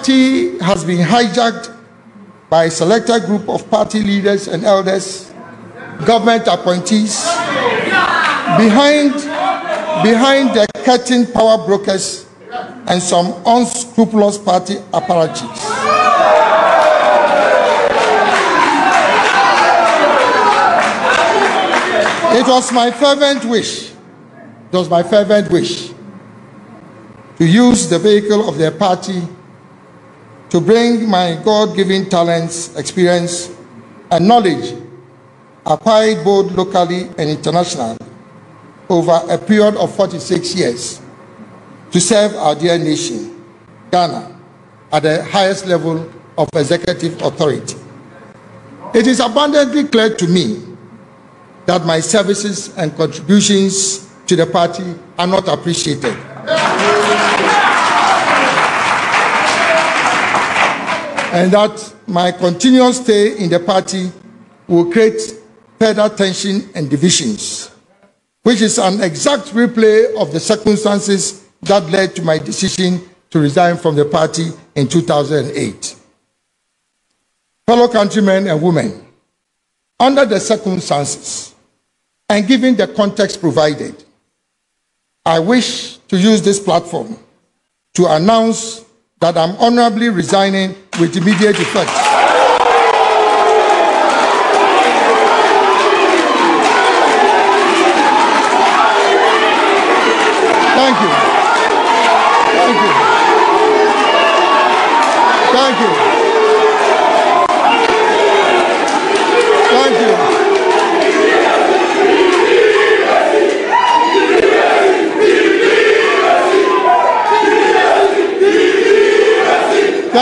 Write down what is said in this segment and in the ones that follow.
party has been hijacked by a selected group of party leaders and elders, government appointees, behind, behind the curtain power brokers and some unscrupulous party apparatchiks. It was my fervent wish, it was my fervent wish to use the vehicle of their party to bring my God given talents, experience, and knowledge acquired both locally and internationally over a period of 46 years to serve our dear nation, Ghana, at the highest level of executive authority. It is abundantly clear to me that my services and contributions to the party are not appreciated. And that my continuous stay in the party will create further tension and divisions, which is an exact replay of the circumstances that led to my decision to resign from the party in 2008. Fellow countrymen and women, under the circumstances and given the context provided, I wish to use this platform to announce that I'm honorably resigning with immediate effect. Thank you. Thank you. Thank you. Thank you.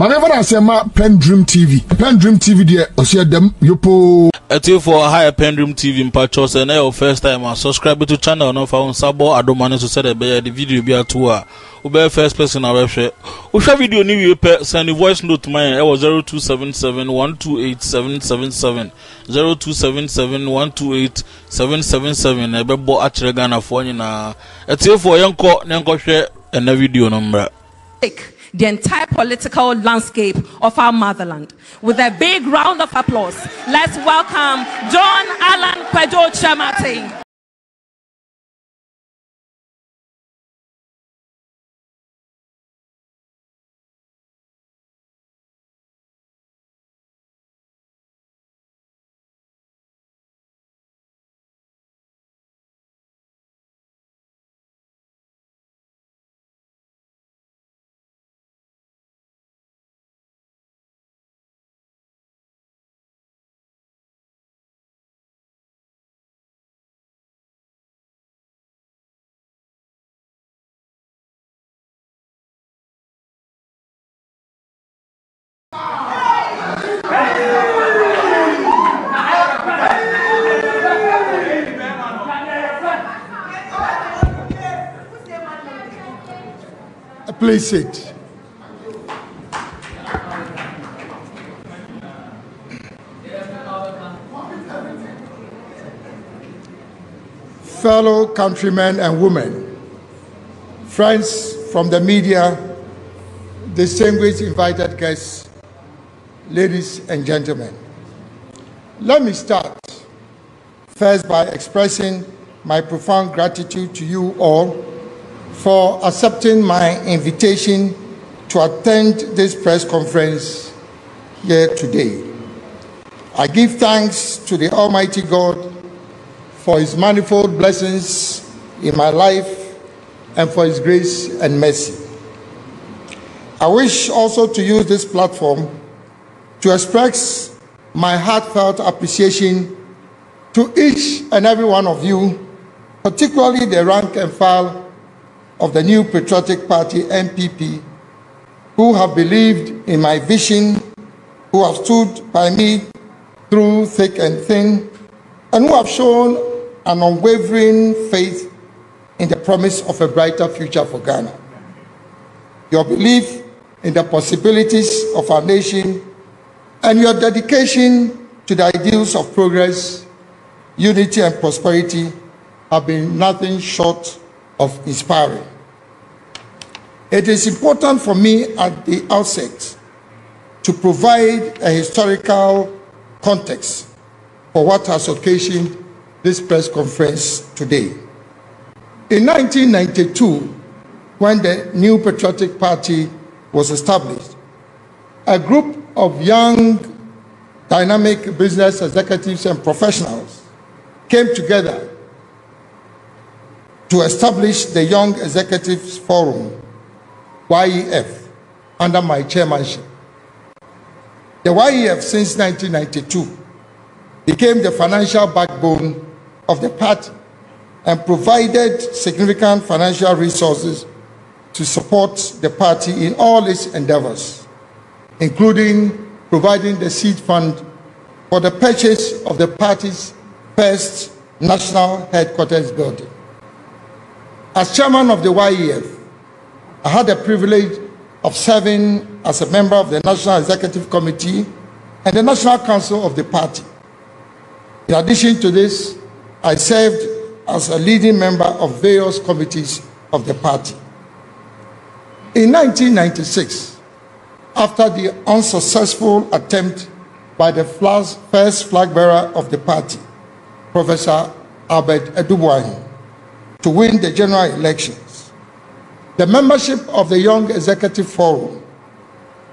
Maame fa na asɛm ma pendream tv pendream tv deɛ ɔhyɛ dɛm yopo ɛtifoɔ ha yɛ pendream tv mpakyɛw sɛ na yɛ wo first time a subscribe to channel no fa wo nsa bɔ adoma no so sɛdeɛ ɛbɛyɛ de video bi ato a wobɛyɛ first person a wobɛhwɛ wohwɛ video no wie pɛ sɛne voice note ma yɛn ɛwɔ 0277 128 777 0277 128 777 na ɛbɛbɔ akyerɛ ghanafoɔ nyinaa ɛtiefoɔ yɛnkɔ na. Yɛnkɔhwɛ ɛna video no mmra the entire political landscape of our motherland. With a big round of applause, let's welcome John Alan Kwadwo Kyerematen. Please sit. Fellow countrymen and women, friends from the media, distinguished invited guests, ladies and gentlemen. Let me start first by expressing my profound gratitude to you all for accepting my invitation to attend this press conference here today. I give thanks to the Almighty God for His manifold blessings in my life and for His grace and mercy. I wish also to use this platform to express my heartfelt appreciation to each and every one of you, particularly the rank and file of the New Patriotic Party NPP, who have believed in my vision, who have stood by me through thick and thin, and who have shown an unwavering faith in the promise of a brighter future for Ghana. Your belief in the possibilities of our nation and your dedication to the ideals of progress unity, and prosperity have been nothing short of inspiring. It is important for me at the outset to provide a historical context for what has occasioned this press conference today. In 1992, when the New Patriotic Party was established, a group of young, dynamic business executives and professionals came together to establish the Young Executives Forum, YEF, under my chairmanship. The YEF, since 1992, became the financial backbone of the party and provided significant financial resources to support the party in all its endeavors, including providing the seed fund for the purchase of the party's first national headquarters building. As chairman of the YEF, I had the privilege of serving as a member of the National Executive Committee and the National Council of the party. In addition to this, I served as a leading member of various committees of the party. In 1996, after the unsuccessful attempt by the first flag bearer of the party, Professor Albert Adu Boahen, to win the general elections. The membership of the Young Executive Forum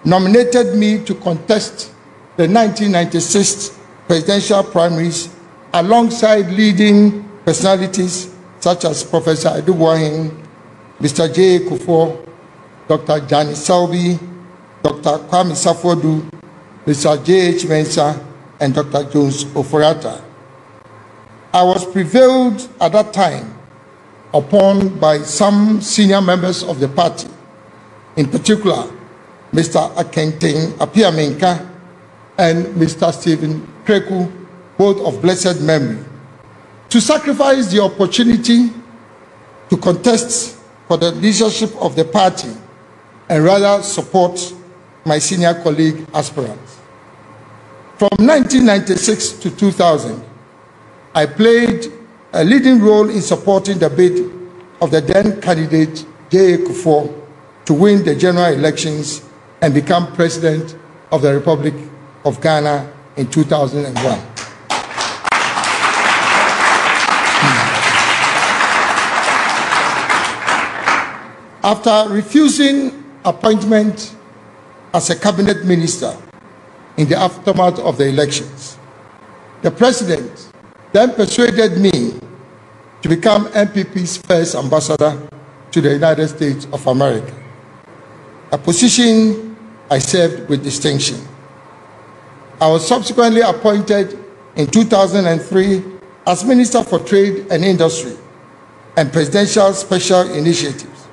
nominated me to contest the 1996 presidential primaries alongside leading personalities such as Professor Adu Boahen, Mr. J. Kufuor, Dr. Jani Selby, Dr. Kwame Safo-Adu, Mr. J. H. Mensah, and Dr. Jones Ofori-Atta. I was prevailed at that time upon by some senior members of the party, in particular Mr. Akenten Appiah-Menka and Mr. Stephen Krakue, both of blessed memory, to sacrifice the opportunity to contest for the leadership of the party and rather support my senior colleague aspirants. From 1996 to 2000, I played a leading role in supporting the bid of the then candidate J.A. Kufuor to win the general elections and become president of the Republic of Ghana in 2001. After refusing appointment as a cabinet minister in the aftermath of the elections, the president then persuaded me to become NPP's first ambassador to the United States of America, a position I served with distinction. I was subsequently appointed in 2003 as Minister for Trade and Industry and Presidential Special Initiatives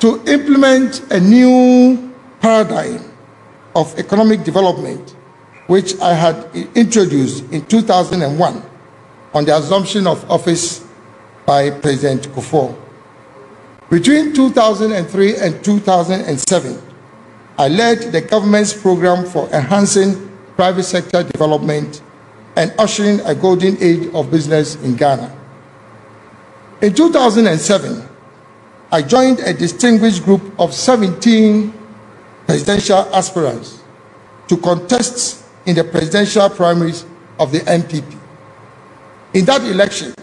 to implement a new paradigm of economic development, which I had introduced in 2001 on the assumption of office by President Kufuor. Between 2003 and 2007, I led the government's program for enhancing private sector development and ushering a golden age of business in Ghana. In 2007, I joined a distinguished group of 17 presidential aspirants to contest in the presidential primaries of the NPP. In that election,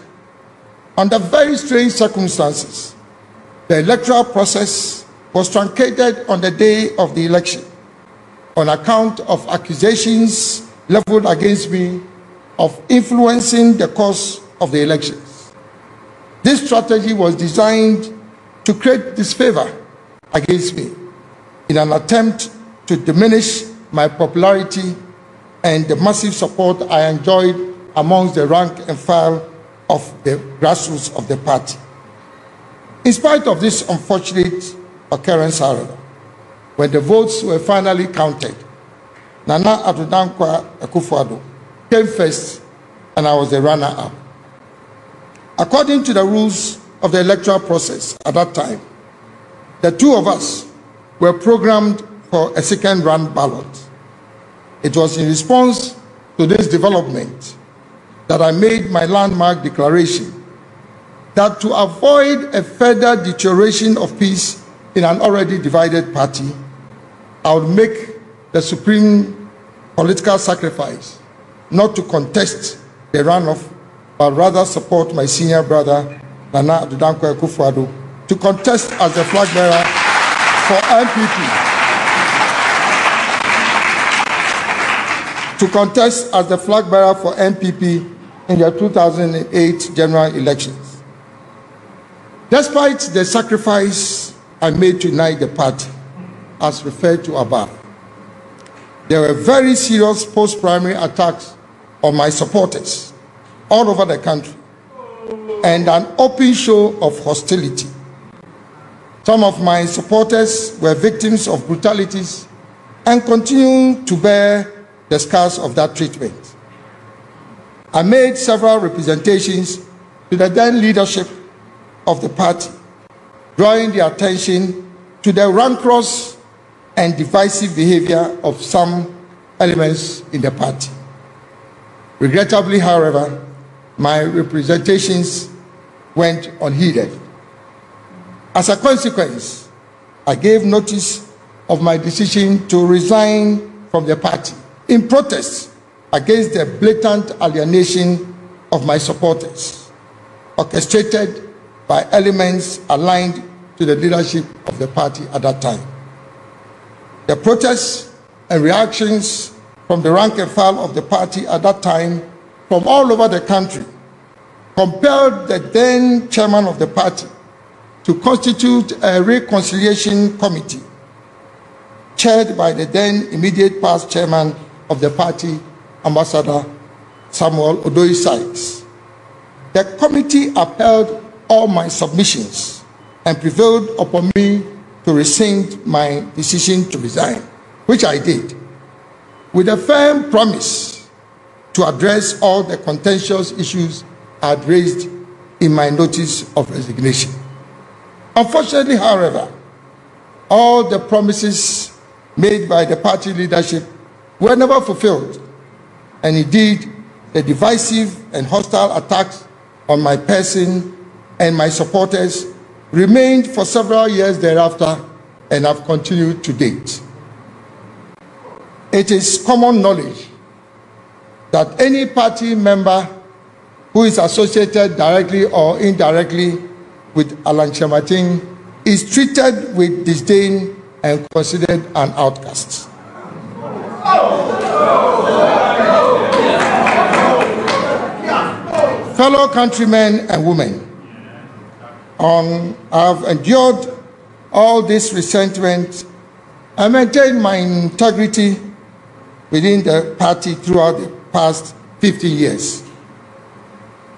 under very strange circumstances, the electoral process was truncated on the day of the election on account of accusations leveled against me of influencing the course of the elections. This strategy was designed to create disfavor against me in an attempt to diminish my popularity and the massive support I enjoyed amongst the rank and file of the grassroots of the party. In spite of this unfortunate occurrence, however, when the votes were finally counted, Nana Addo Dankwa Akufo-Addo came first and I was the runner-up. According to the rules of the electoral process at that time, the two of us were programmed for a second round ballot. It was in response to this development that I made my landmark declaration that to avoid a further deterioration of peace in an already divided party, I would make the supreme political sacrifice not to contest the runoff, but rather support my senior brother, Nana Addo Dankwa Akufo-Addo, to contest as the flag bearer for NPP. To contest as the flag bearer for NPP in the 2008 general elections. Despite the sacrifice I made to unite the party, as referred to above, there were very serious post primary attacks on my supporters all over the country and an open show of hostility. Some of my supporters were victims of brutalities and continue to bear the scars of that treatment. I made several representations to the then leadership of the party, drawing their attention to the rancorous and divisive behavior of some elements in the party. Regrettably, however, my representations went unheeded. As a consequence, I gave notice of my decision to resign from the party in protest against the blatant alienation of my supporters, orchestrated by elements aligned to the leadership of the party at that time. The protests and reactions from the rank and file of the party at that time from all over the country compelled the then chairman of the party to constitute a reconciliation committee chaired by the then immediate past chairman of the party, Ambassador Samuel Odoi Sykes. The committee upheld all my submissions and prevailed upon me to rescind my decision to resign, which I did, with a firm promise to address all the contentious issues I had raised in my notice of resignation. Unfortunately, however, all the promises made by the party leadership were never fulfilled. And indeed, the divisive and hostile attacks on my person and my supporters remained for several years thereafter and have continued to date. It is common knowledge that any party member who is associated directly or indirectly with Alan Kyerematen is treated with disdain and considered an outcast. Fellow countrymen and women, um, I've endured all this resentment and maintained my integrity within the party throughout the past 50 years.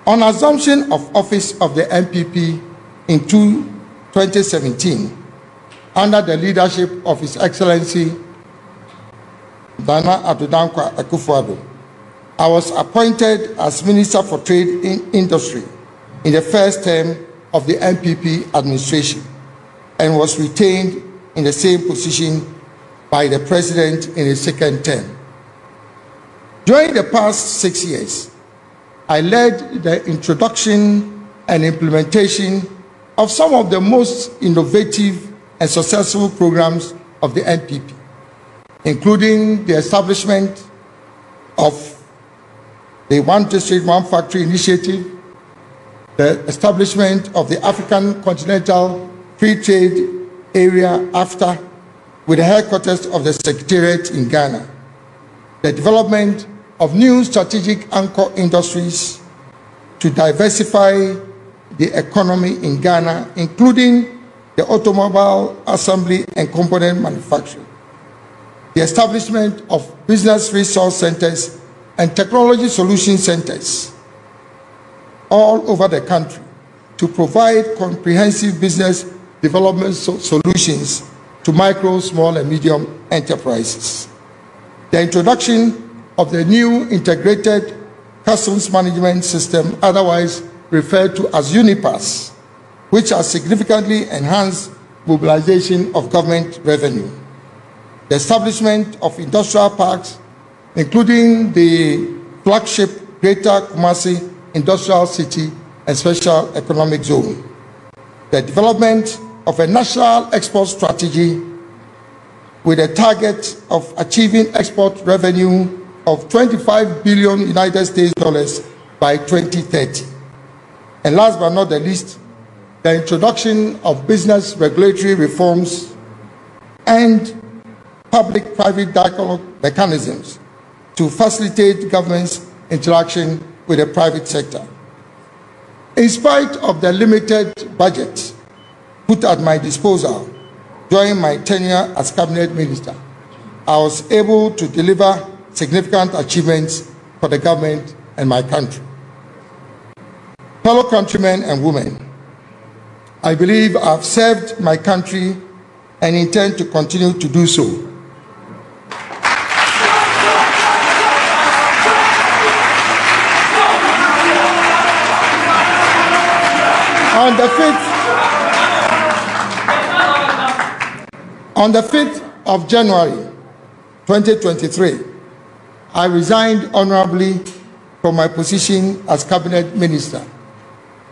On assumption of office of the NPP in 2017, under the leadership of His Excellency Nana Addo Dankwa Akufo-Addo, I was appointed as Minister for Trade in Industry in the first term of the NPP administration and was retained in the same position by the President in his second term. During the past six years, I led the introduction and implementation of some of the most innovative and successful programs of the NPP, including the establishment of the One District, One Factory initiative, the establishment of the African Continental Free Trade Area AFTA with the headquarters of the Secretariat in Ghana, the development of new strategic anchor industries to diversify the economy in Ghana, including the automobile assembly and component manufacturing, the establishment of business resource centers and technology solution centers all over the country to provide comprehensive business development so solutions to micro, small, and medium enterprises. The introduction of the new integrated customs management system, otherwise referred to as UNIPASS, which has significantly enhanced mobilization of government revenue. The establishment of industrial parks, including the flagship Greater Kumasi Industrial City and Special Economic Zone. The development of a national export strategy with a target of achieving export revenue of 25 billion United States dollars by 2030. And last but not the least, the introduction of business regulatory reforms and public private dialogue mechanisms to facilitate government's interaction with the private sector. In spite of the limited budget put at my disposal during my tenure as cabinet minister, I was able to deliver significant achievements for the government and my country. Fellow countrymen and women, I believe I've served my country and intend to continue to do so. On the 5th, on the 5th of January 2023, I resigned honorably from my position as cabinet minister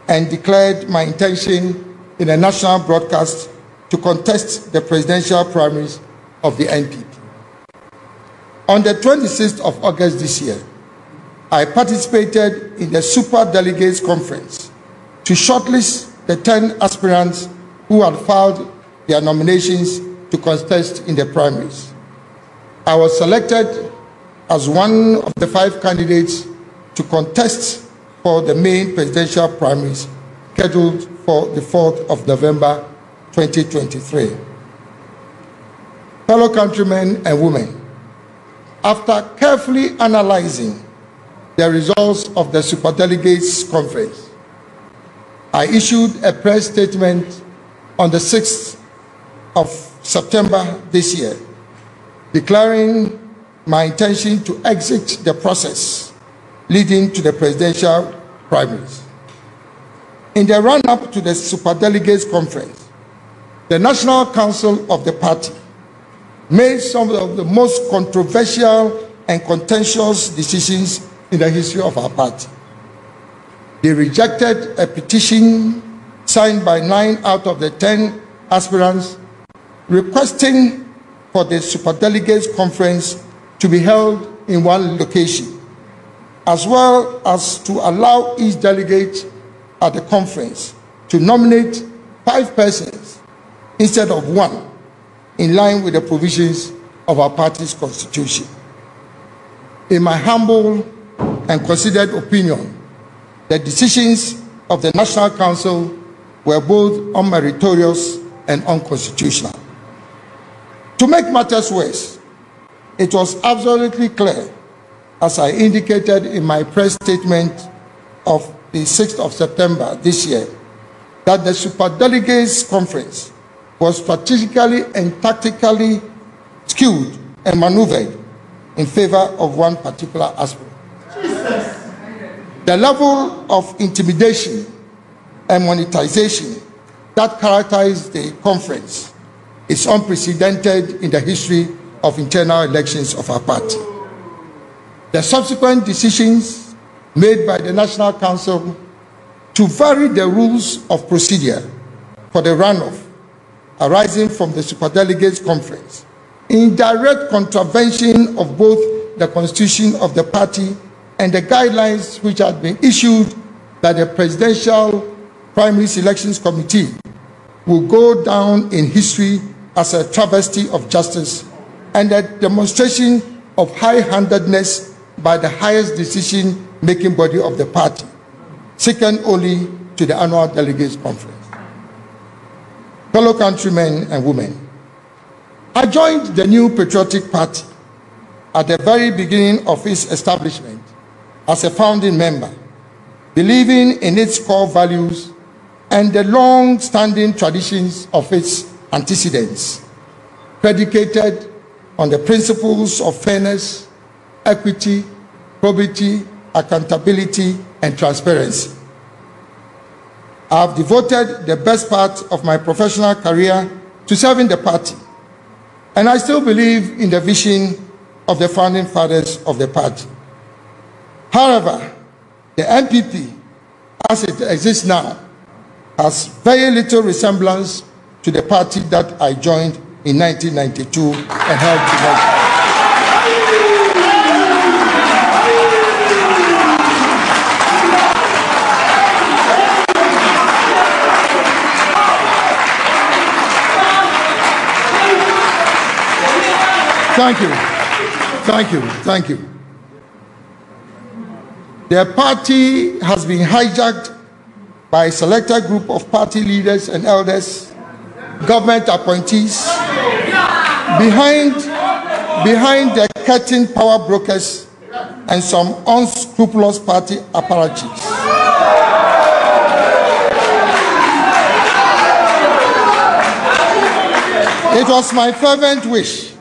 and declared my intention in a national broadcast to contest the presidential primaries of the NPP. On the 26th of August this year, I participated in the Super Delegates Conference to shortlist the 10 aspirants who had filed their nominations to contest in the primaries. I was selected as one of the five candidates to contest for the main presidential primaries scheduled for the 4th of November 2023. Fellow countrymen and women, after carefully analyzing the results of the Superdelegates Conference, I issued a press statement on the 6th of September this year, declaring my intention to exit the process leading to the presidential primaries. In the run up to the Superdelegates Conference, the National Council of the party made some of the most controversial and contentious decisions in the history of our party. They rejected a petition signed by nine out of the ten aspirants requesting for the Superdelegates Conference to be held in one location, as well as to allow each delegate at the conference to nominate five persons instead of one, in line with the provisions of our party's constitution. In my humble and considered opinion, the decisions of the National Council were both unmeritorious and unconstitutional. To make matters worse, it was absolutely clear, as I indicated in my press statement of the 6th of September this year, that the Superdelegates Conference was strategically and tactically skewed and maneuvered in favor of one particular aspect. The level of intimidation and monetization that characterized the conference is unprecedented in the history of internal elections of our party. The subsequent decisions made by the National Council to vary the rules of procedure for the runoff arising from the Superdelegates Conference in direct contravention of both the constitution of the party and the guidelines which had been issued by the Presidential Primary Selections Committee will go down in history as a travesty of justice and a demonstration of high-handedness by the highest decision-making body of the party, second only to the annual delegates conference. Fellow countrymen and women, I joined the new patriotic party at the very beginning of its establishment as a founding member, believing in its core values and the long-standing traditions of its antecedents, predicated on the principles of fairness, equity, probity, accountability, and transparency. I have devoted the best part of my professional career to serving the party, and I still believe in the vision of the founding fathers of the party. However, The NPP, as it exists now, has very little resemblance to the party that I joined in 1992 and helped to make. Thank you. Thank you. Thank you. The party has been hijacked by a selected group of party leaders and elders, government appointees, behind, behind the curtain power brokers and some unscrupulous party apparatchiks. It was my fervent wish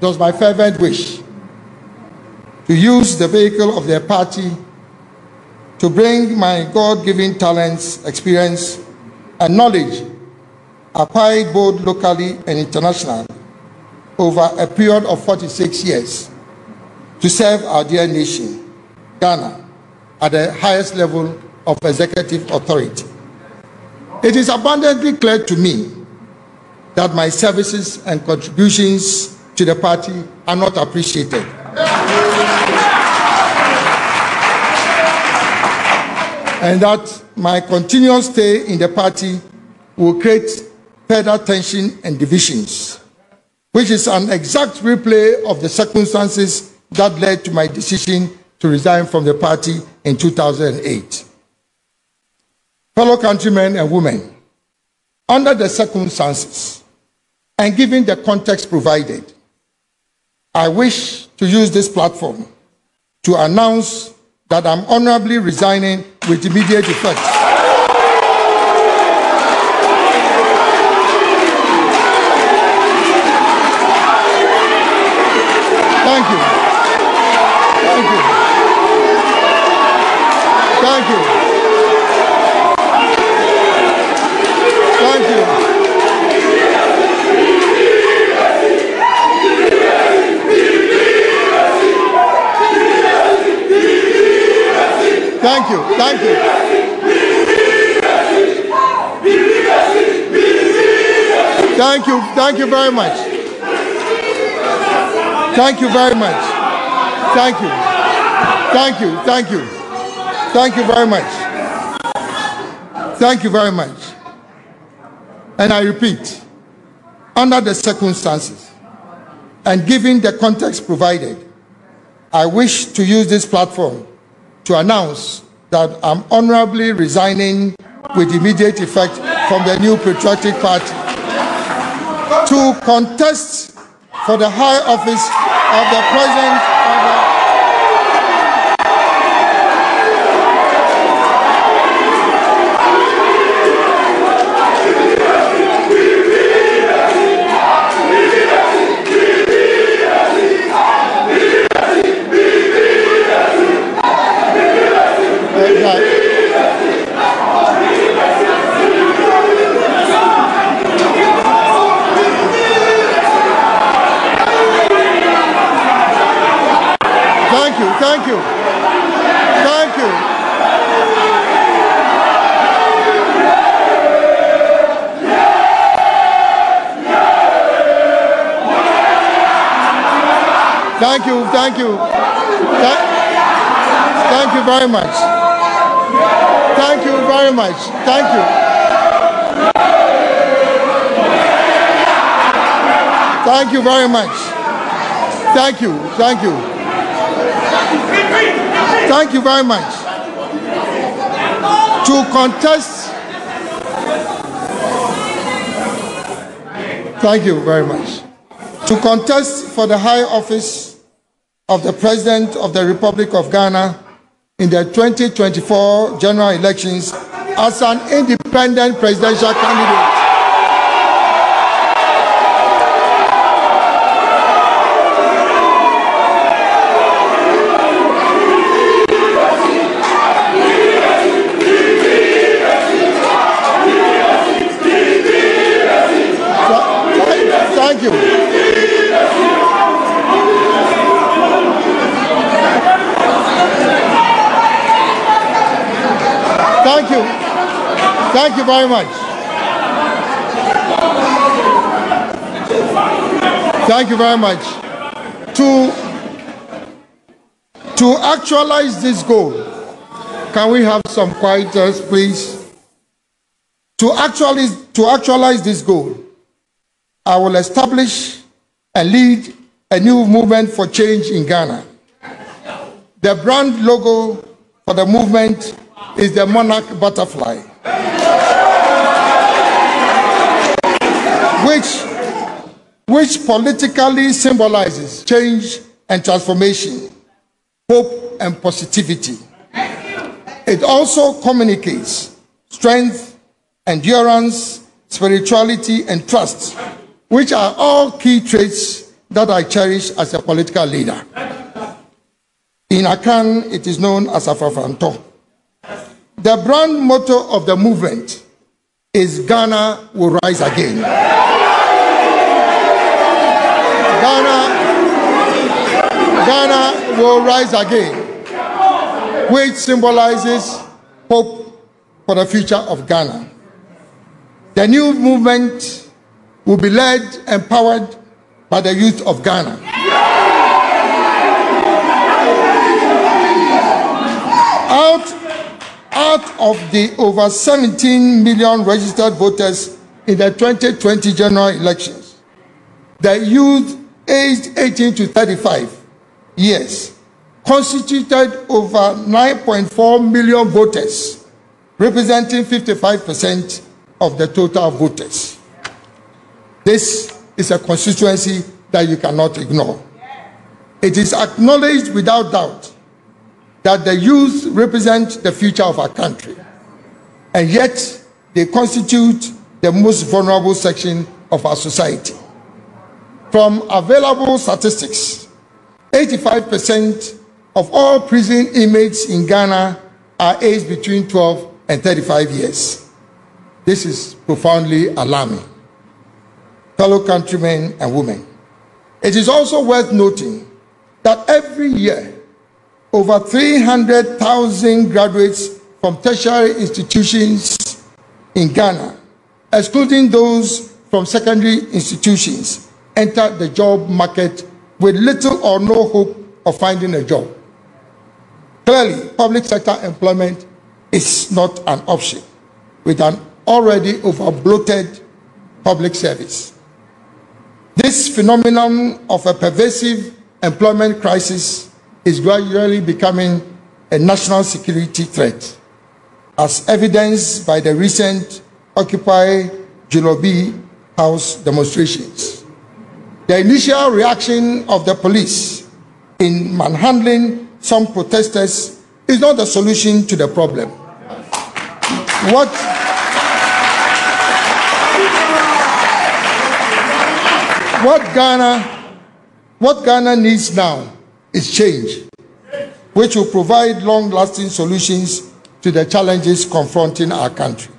it was my fervent wish to use the vehicle of their party to bring my God given talents, experience, and knowledge acquired both locally and internationally over a period of 46 years to serve our dear nation, Ghana, at the highest level of executive authority. It is abundantly clear to me that my services and contributions to the party are not appreciated. And that my continuous stay in the party will create further tension and divisions, which is an exact replay of the circumstances that led to my decision to resign from the party in 2008. Fellow countrymen and women, under the circumstances and given the context provided, I wish to use this platform to announce that I'm honorably resigning with immediate effect. Thank you. Thank you. Thank you. Thank you. Thank you. Thank you. Thank you. Thank you very much. Thank you very much. Thank you. Thank you. Thank you. Thank you very much. Thank you very much. And I repeat, under the circumstances and given the context provided, I wish to use this platform to announce that I'm honorably resigning with immediate effect from the new Patriotic Party. To contest for the high office of the President Thank Thank you, thank you. Thank, thank you very much. Thank you very much. Thank you. Thank you very much. Thank you, thank you. Thank you very much. To contest. Thank you very much. To contest for the high office of the President of the Republic of Ghana in the 2024 general elections as an independent presidential candidate. Thank you very much. Thank you very much. To, to actualize this goal, can we have some quietness, please? To actualize, to actualize this goal, I will establish and lead a new movement for change in Ghana. The brand logo for the movement is the monarch butterfly, which, which politically symbolizes change and transformation, hope and positivity. It also communicates strength, endurance, spirituality, and trust, which are all key traits that I cherish as a political leader. In Akan, it is known as Afafanto. The brand motto of the movement is Ghana will rise again. Ghana, Ghana will rise again, which symbolizes hope for the future of Ghana. The new movement will be led, empowered by the youth of Ghana. Out, out of the over 17 million registered voters in the 2020 general elections, the youth aged 18 to 35 years constituted over 9.4 million voters, representing 55% of the total voters. This is a constituency that you cannot ignore. It is acknowledged without doubt that the youth represent the future of our country, and yet they constitute the most vulnerable section of our society. From available statistics, 85% of all prison inmates in Ghana are aged between 12 and 35 years. This is profoundly alarming. Fellow countrymen and women, it is also worth noting that every year, over 300,000 graduates from tertiary institutions in Ghana, excluding those from secondary institutions, enter the job market with little or no hope of finding a job. Clearly, public sector employment is not an option with an already over bloated public service. This phenomenon of a pervasive employment crisis is gradually becoming a national security threat, as evidenced by the recent Occupy Jullobi House demonstrations. The initial reaction of the police in manhandling some protesters is not the solution to the problem. What what Ghana what Ghana needs now is change, which will provide long-lasting solutions to the challenges confronting our country.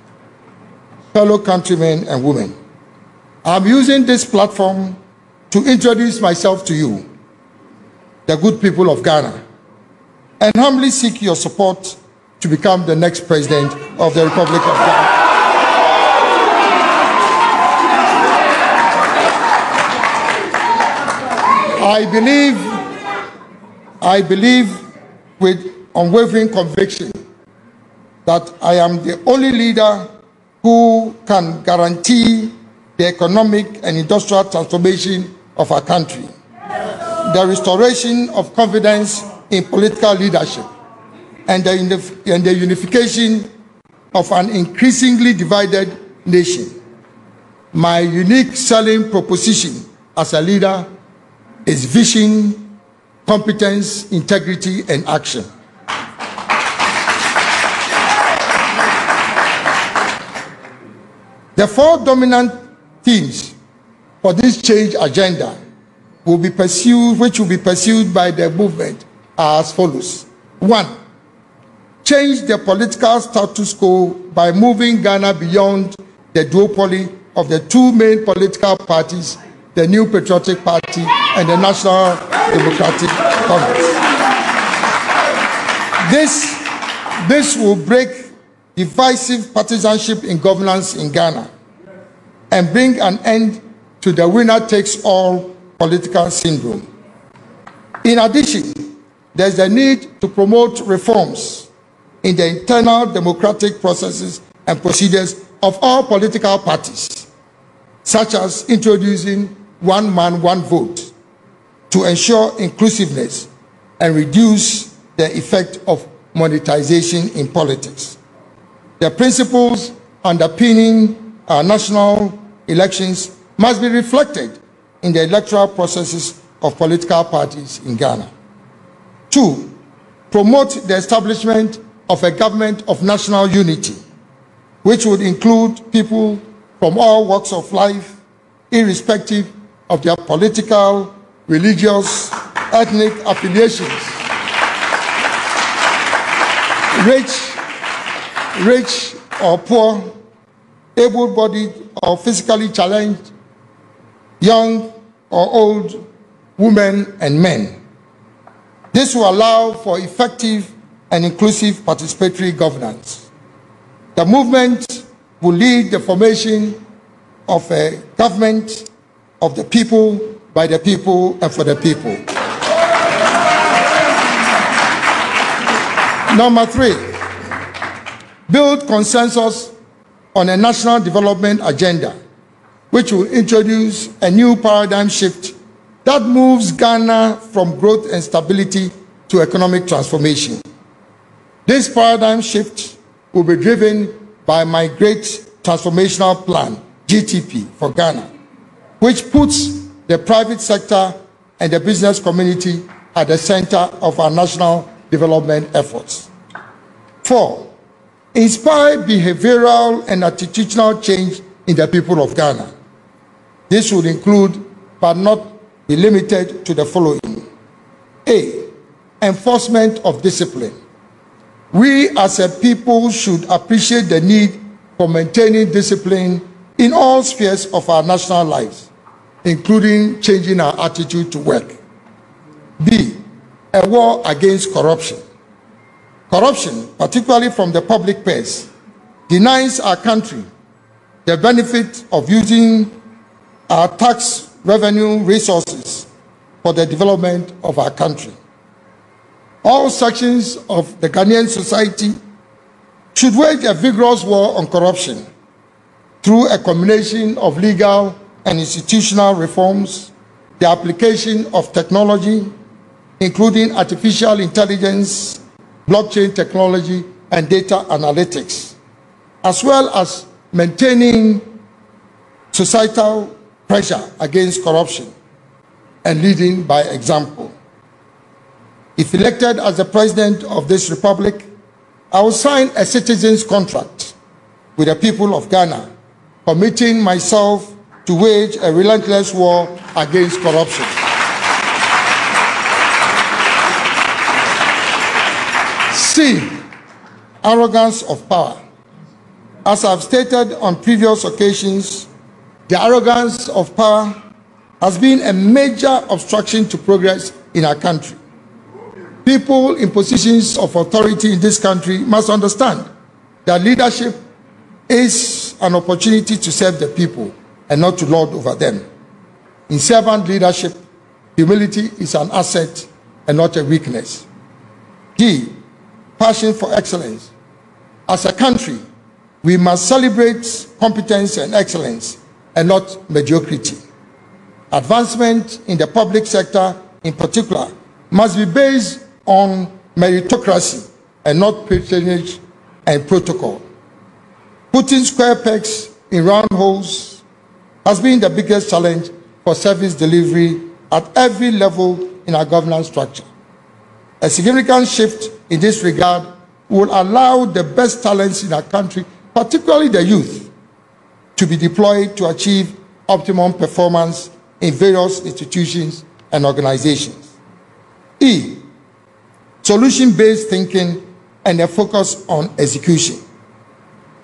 Fellow countrymen and women, I'm using this platform to introduce myself to you, the good people of Ghana, and humbly seek your support to become the next president of the Republic of Ghana. I believe, I believe with unwavering conviction that I am the only leader who can guarantee the economic and industrial transformation of our country, the restoration of confidence in political leadership, and the, and the unification of an increasingly divided nation. My unique selling proposition as a leader is vision, competence, integrity, and action. The four dominant themes for this change agenda will be pursued, which will be pursued by the movement, as follows. One, change the political status quo by moving Ghana beyond the duopoly of the two main political parties the New Patriotic Party, and the National Democratic Congress. This, this will break divisive partisanship in governance in Ghana and bring an end to the winner takes all political syndrome. In addition, there's a need to promote reforms in the internal democratic processes and procedures of all political parties, such as introducing one man, one vote to ensure inclusiveness and reduce the effect of monetization in politics. The principles underpinning our national elections must be reflected in the electoral processes of political parties in Ghana. Two, promote the establishment of a government of national unity, which would include people from all walks of life, irrespective of their political, religious, ethnic affiliations. Rich, rich or poor, able bodied or physically challenged, young or old, women and men. This will allow for effective and inclusive participatory governance. The movement will lead the formation of a government of the people, by the people, and for the people. Number three, build consensus on a national development agenda, which will introduce a new paradigm shift that moves Ghana from growth and stability to economic transformation. This paradigm shift will be driven by my Great Transformational Plan, GTP, for Ghana, which puts the private sector and the business community at the center of our national development efforts. Four, inspire behavioral and attitudinal change in the people of Ghana. This would include, but not be limited to the following A. Enforcement of discipline. We as a people should appreciate the need for maintaining discipline in all spheres of our national lives, including changing our attitude to work. B. A war against corruption. Corruption, particularly from the public purse, denies our country the benefit of using our tax revenue resources for the development of our country. All sections of the Ghanaian society should wage a vigorous war on corruption through a combination of legal and institutional reforms, the application of technology, including artificial intelligence, blockchain technology, and data analytics, as well as maintaining societal pressure against corruption and leading by example. If elected as the president of this republic, I will sign a citizen's contract with the people of Ghana, committing myself to wage a relentless war against corruption. C. Arrogance of power. As I've stated on previous occasions, the arrogance of power has been a major obstruction to progress in our country. People in positions of authority in this country must understand that leadership is an opportunity to serve the people and not to lord over them. In servant leadership, humility is an asset and not a weakness. D passion for excellence. As a country, we must celebrate competence and excellence and not mediocrity. Advancement in the public sector, in particular, must be based on meritocracy and not patronage and protocol. Putting square pegs in round holes has been the biggest challenge for service delivery at every level in our governance structure. A significant shift in this regard will allow the best talents in our country, particularly the youth, to be deployed to achieve optimum performance in various institutions and organizations. E. Solution based thinking and a focus on execution.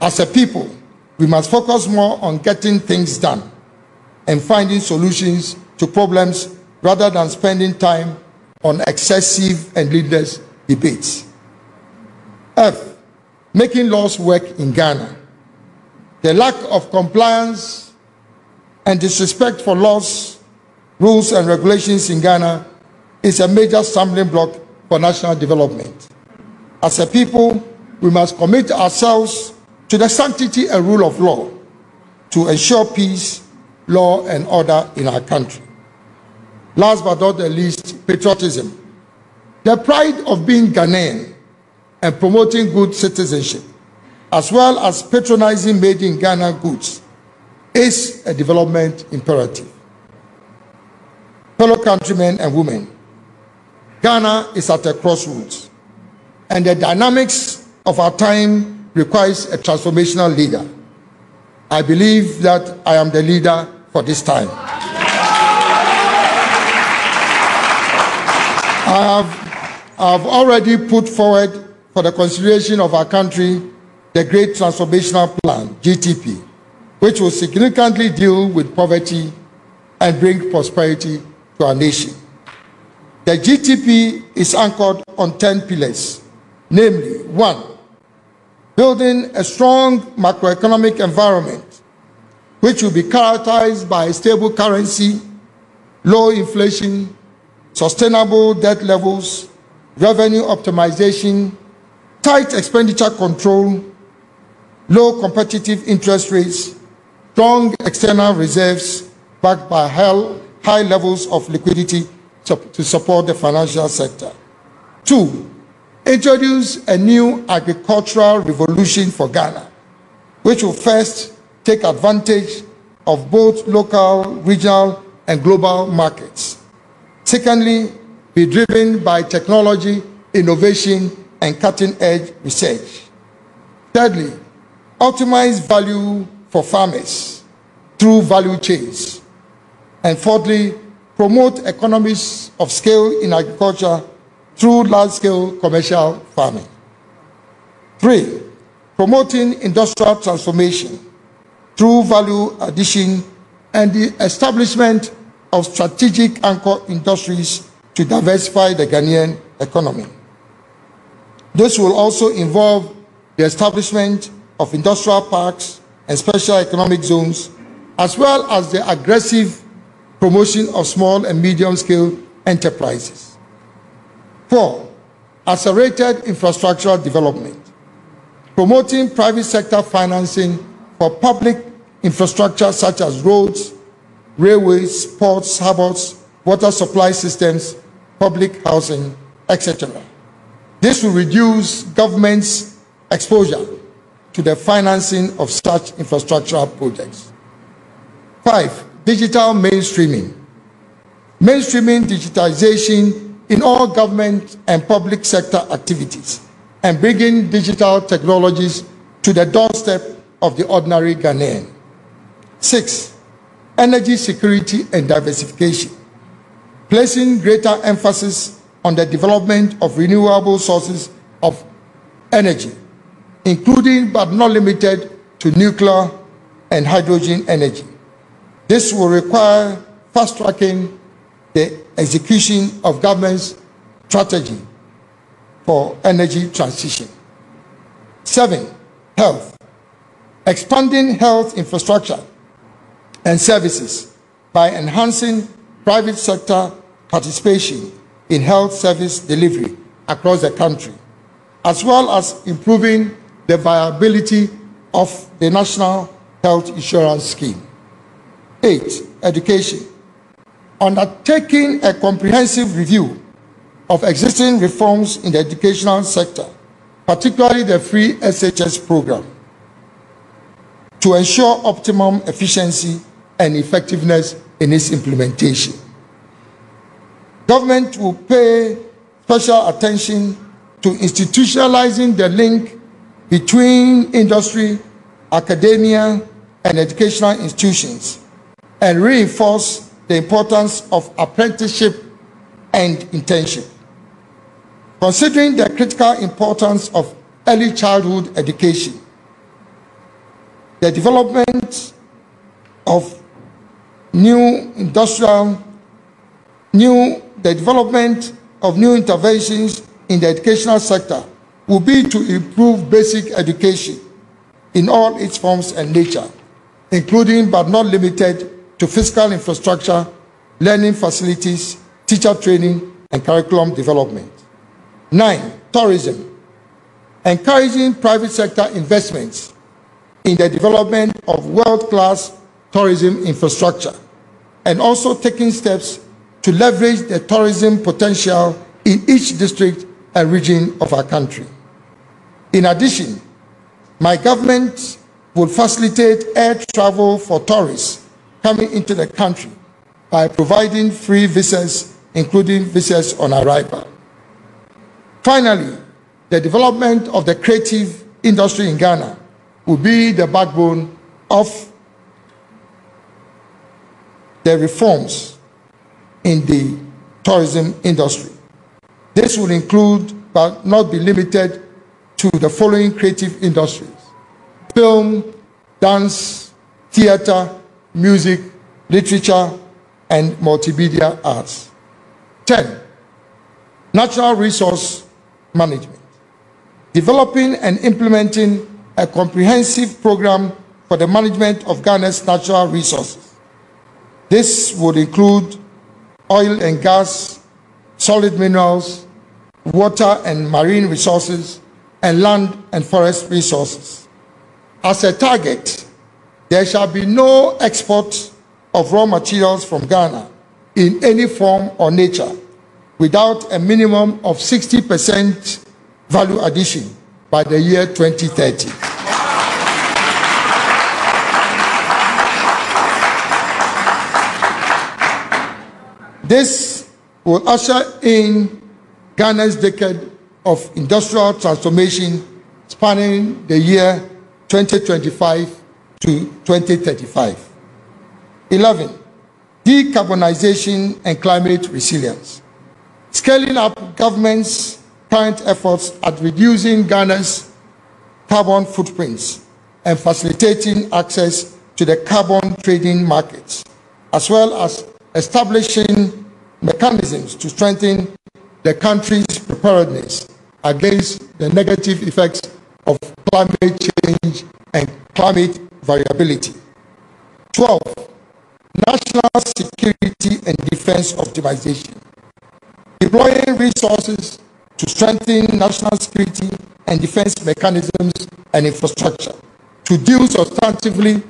As a people, we must focus more on getting things done and finding solutions to problems rather than spending time on excessive and needless debates. F. making laws work in Ghana. The lack of compliance and disrespect for laws, rules, and regulations in Ghana is a major stumbling block for national development. As a people, we must commit ourselves to the sanctity and rule of law to ensure peace, law, and order in our country. Last but not the least, patriotism. The pride of being Ghanaian and promoting good citizenship, as well as patronizing made in Ghana goods, is a development imperative. Fellow countrymen and women, Ghana is at a crossroads, and the dynamics of our time requires a transformational leader. I believe that I am the leader for this time. I have, I have already put forward for the consideration of our country the Great Transformational Plan, GTP, which will significantly deal with poverty and bring prosperity to our nation. The GTP is anchored on 10 pillars, namely, one, building a strong macroeconomic environment which will be characterized by a stable currency, low inflation, sustainable debt levels, revenue optimization, tight expenditure control, low competitive interest rates, strong external reserves backed by high levels of liquidity to support the financial sector. Two, introduce a new agricultural revolution for Ghana, which will first take advantage of both local, regional, and global markets. Secondly, be driven by technology, innovation, and cutting edge research. Thirdly, optimize value for farmers through value chains. And fourthly, promote economies of scale in agriculture through large scale commercial farming. Three, promoting industrial transformation through value addition and the establishment of strategic anchor industries to diversify the Ghanaian economy. This will also involve the establishment of industrial parks and special economic zones, as well as the aggressive promotion of small and medium scale enterprises. Four, accelerated infrastructural development, promoting private sector financing for public infrastructure such as roads, railways, ports, harbors, water supply systems, public housing, etc. This will reduce government's exposure to the financing of such infrastructural projects. Five, digital mainstreaming. Mainstreaming digitization in all government and public sector activities and bringing digital technologies to the doorstep of the ordinary Ghanaian. Six, energy security and diversification, placing greater emphasis on the development of renewable sources of energy, including but not limited to nuclear and hydrogen energy. This will require fast tracking the execution of government's strategy for energy transition. Seven, health. Expanding health infrastructure and services by enhancing private sector participation in health service delivery across the country, as well as improving the viability of the National Health Insurance Scheme. Eight, education. Undertaking a comprehensive review of existing reforms in the educational sector, particularly the free SHS program, to ensure optimum efficiency and effectiveness in its implementation. Government will pay special attention to institutionalizing the link between industry, academia, and educational institutions and reinforce the importance of apprenticeship and internship. Considering the critical importance of early childhood education, the development of new industrial, new, the development of new interventions in the educational sector will be to improve basic education in all its forms and nature, including but not limited to physical infrastructure, learning facilities, teacher training, and curriculum development. Nine, tourism. Encouraging private sector investments in the development of world-class tourism infrastructure and also taking steps to leverage the tourism potential in each district and region of our country. In addition, my government will facilitate air travel for tourists coming into the country by providing free visas, including visas on arrival. Finally, the development of the creative industry in Ghana will be the backbone of the reforms in the tourism industry. This will include, but not be limited to, the following creative industries film, dance, theater, music, literature, and multimedia arts. 10. Natural resource management. Developing and implementing a comprehensive program for the management of Ghana's natural resources. This would include oil and gas, solid minerals, water and marine resources, and land and forest resources. As a target, there shall be no export of raw materials from Ghana in any form or nature without a minimum of 60% value addition by the year 2030. This will usher in Ghana's decade of industrial transformation spanning the year 2025 to 2035. 11. Decarbonization and climate resilience. Scaling up government's current efforts at reducing Ghana's carbon footprints and facilitating access to the carbon trading markets, as well as establishing mechanisms to strengthen the country's preparedness against the negative effects of climate change and climate variability. 12. National security and defense optimization. Deploying resources to strengthen national security and defense mechanisms and infrastructure to deal substantively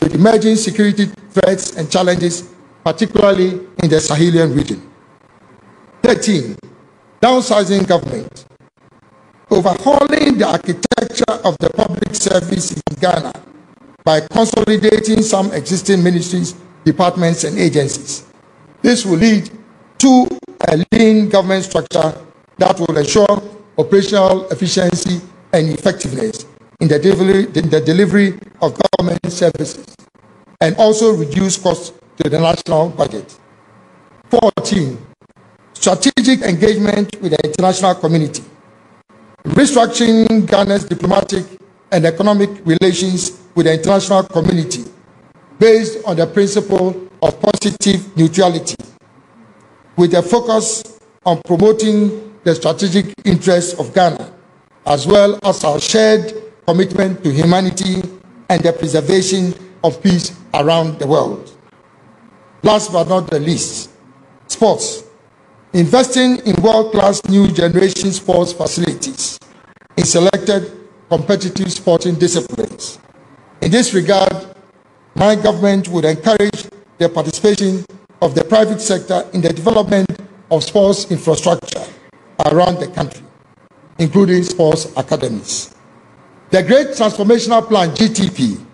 with emerging security threats and challenges, particularly in the Sahelian region. 13 downsizing government, overhauling the architecture of the public service in Ghana by consolidating some existing ministries, departments, and agencies. This will lead to a lean government structure that will ensure operational efficiency and effectiveness in the delivery, in the delivery of government services and also reduce costs to the national budget. 14 strategic engagement with the international community, restructuring Ghana's diplomatic and economic relations with the international community based on the principle of positive neutrality, with a focus on promoting the strategic interests of Ghana, as well as our shared commitment to humanity and the preservation of peace around the world. Last but not the least, sports investing in world-class new generation sports facilities in selected competitive sporting disciplines. In this regard, my government would encourage the participation of the private sector in the development of sports infrastructure around the country, including sports academies. The Great Transformational Plan, GTP,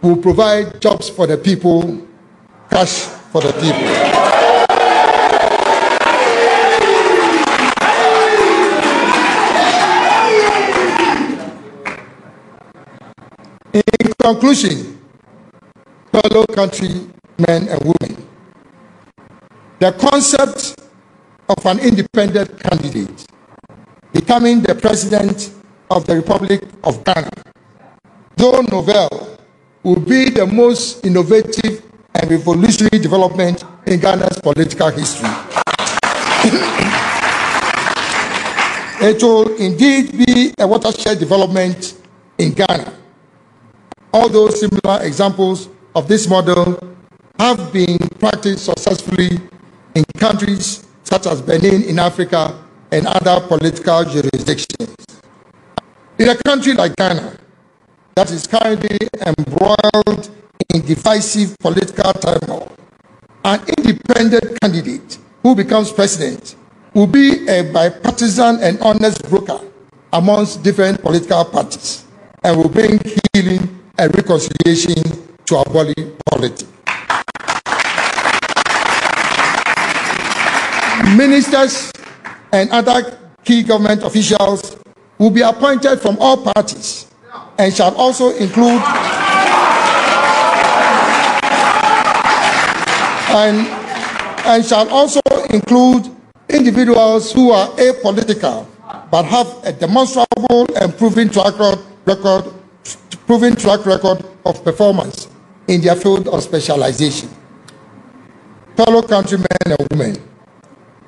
will provide jobs for the people, cash for the people. Conclusion, fellow countrymen and women, the concept of an independent candidate becoming the president of the Republic of Ghana, though novel, will be the most innovative and revolutionary development in Ghana's political history. It will indeed be a watershed development in Ghana. Although similar examples of this model have been practiced successfully in countries such as Benin in Africa and other political jurisdictions. In a country like Ghana, that is currently embroiled in divisive political turmoil, an independent candidate who becomes president will be a bipartisan and honest broker amongst different political parties and will bring healing and reconciliation to body politic. Ministers and other key government officials will be appointed from all parties and shall also include and, and shall also include individuals who are apolitical but have a demonstrable and proven track record, proven track record of performance in their field of specialization. Fellow countrymen and women,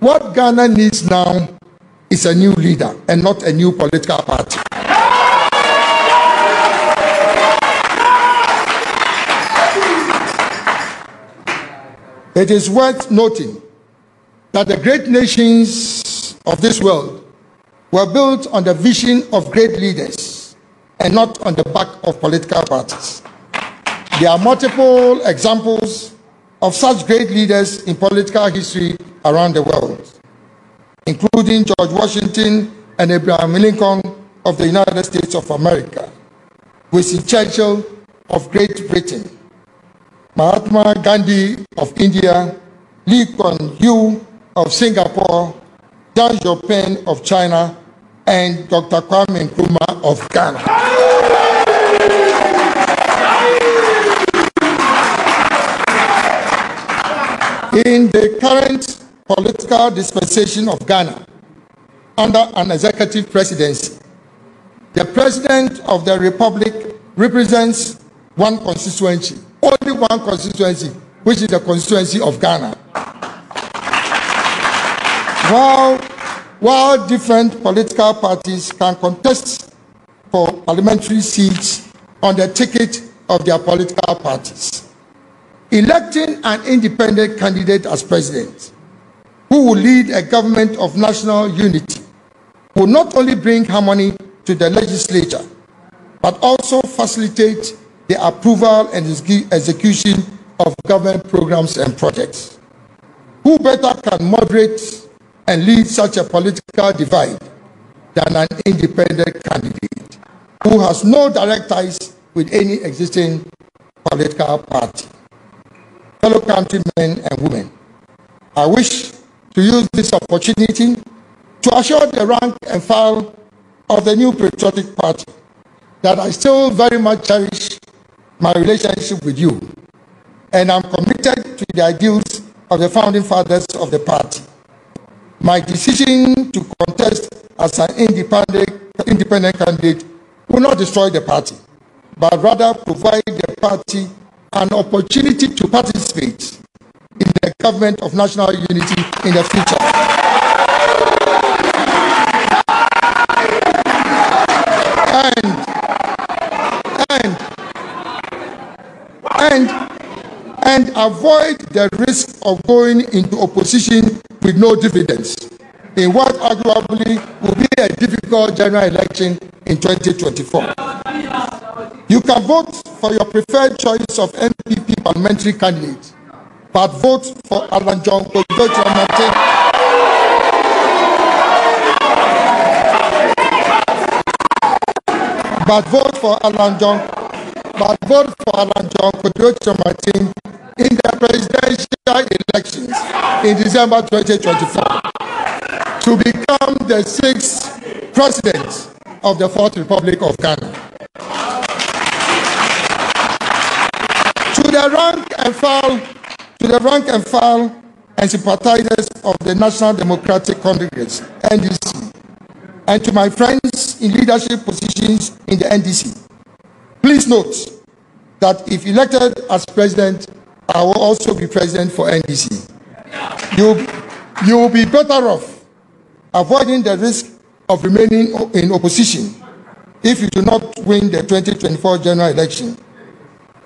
what Ghana needs now is a new leader and not a new political party. It is worth noting that the great nations of this world were built on the vision of great leaders and not on the back of political parties. There are multiple examples of such great leaders in political history around the world, including George Washington and Abraham Lincoln of the United States of America, Winston Churchill of Great Britain, Mahatma Gandhi of India, Lee Kuan Yew of Singapore, Deng Xiaoping of China, and Dr. Kwame Nkrumah of Ghana. In the current political dispensation of Ghana, under an executive presidency, the president of the republic represents one constituency only one constituency, which is the constituency of Ghana. While, while different political parties can contest for parliamentary seats on the ticket of their political parties, electing an independent candidate as president who will lead a government of national unity will not only bring harmony to the legislature, but also facilitate the approval and execution of government programs and projects. Who better can moderate and lead such a political divide than an independent candidate who has no direct ties with any existing political party? Fellow countrymen and women, I wish to use this opportunity to assure the rank and file of the new patriotic party that I still very much cherish my relationship with you, and I'm committed to the ideals of the founding fathers of the party. My decision to contest as an independent, independent candidate will not destroy the party, but rather provide the party an opportunity to participate in the government of national unity in the future. and, and avoid the risk of going into opposition with no dividends in what arguably will be a difficult general election in 2024. You can vote for your preferred choice of NPP parliamentary candidate, but vote for Alan John Kwadwo But vote for Alan John but vote for Alan John Kwadwo Kyerematen in the presidential elections in December 2024 to become the sixth president of the Fourth Republic of Ghana. To the rank and file, to the rank and file and sympathizers of the National Democratic Congress, NDC, and to my friends in leadership positions in the NDC, Please note that if elected as president, I will also be president for NDC. You, you will be better off avoiding the risk of remaining in opposition if you do not win the 2024 general election.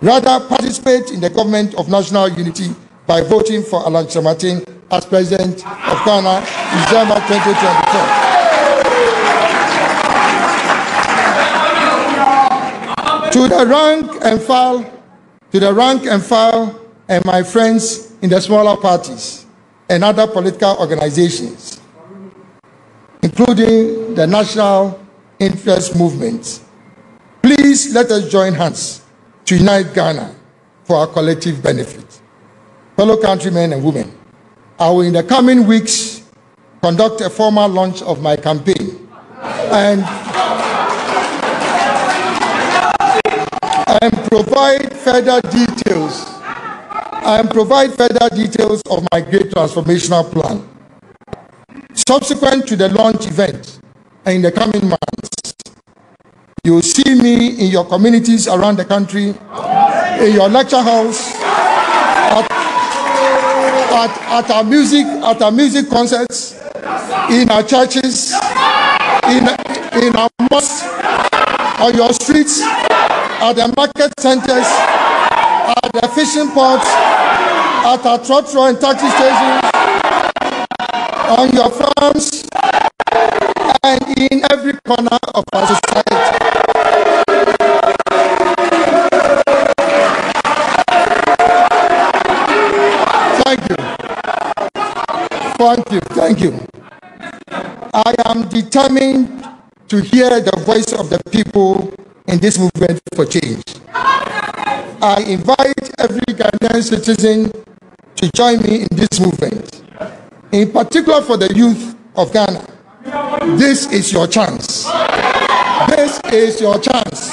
Rather, participate in the government of national unity by voting for Alan Kyerematen as president of Ghana in December 2024. To the rank and file, to the rank and file, and my friends in the smaller parties and other political organizations, including the national interest movement. Please let us join hands to unite Ghana for our collective benefit. Fellow countrymen and women, I will in the coming weeks conduct a formal launch of my campaign and, and provide further details and provide further details of my great transformational plan. Subsequent to the launch event in the coming months, you will see me in your communities around the country, in your lecture halls, at, at, at our music, at our music concerts, in our churches, in, in our mosques, on your streets, at the market centers, at the fishing ports, at our trotro and taxi stations, on your farms, and in every corner of our society. Thank you. Thank you. Thank you. I am determined to hear the voice of the people in this movement for change. I invite every Ghanaian citizen to join me in this movement, in particular for the youth of Ghana. This is your chance. This is your chance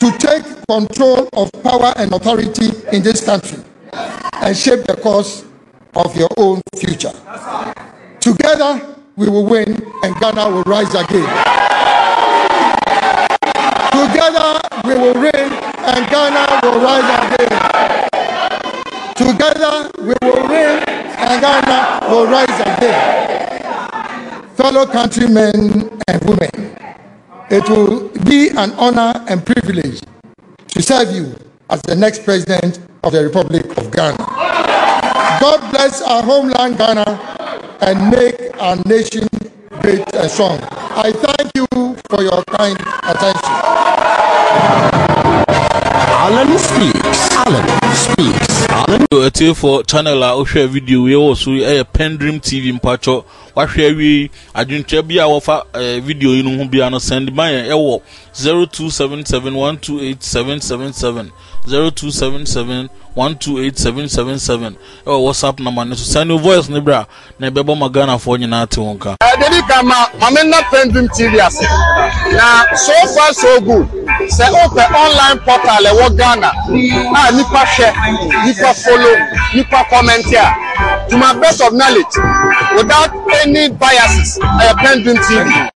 to take control of power and authority in this country and shape the course of your own future. Together, we will win and Ghana will rise again. Together, we will win and Ghana will rise again. Together, we will win and Ghana will rise again. Fellow countrymen and women, it will be an honor and privilege to serve you as the next president of the Republic of Ghana. God bless our homeland Ghana and make our nation great and strong. I thank you for your kind attention. Alan speaks. Alan speaks. Alan. You are for channel a wohwɛ video yi wɔ so ɛyɛ Pendrim TV mpatwɔ wahwɛ awie adwentwerɛ bi a wɔfa video yi no ho bia no send ma yɛn ɛwɔ zero two seven seven one two eight seven seven seven zero two seven seven. 0277128777 0277128777 ɛwɔ whatsapp number no so send your voice ne bra. Na ɛbɛbɔ ma ghanafoɔ nyinaa te wo nka ɛdini kama maame nna pendulum tv ase. Na so far so good. Sɛ o pɛ online portal ɛwɔ ghana. A nipa hwɛ nipa follow nipa comment a. To my best of knowledge without any biases ɛyɛ pendulum tv.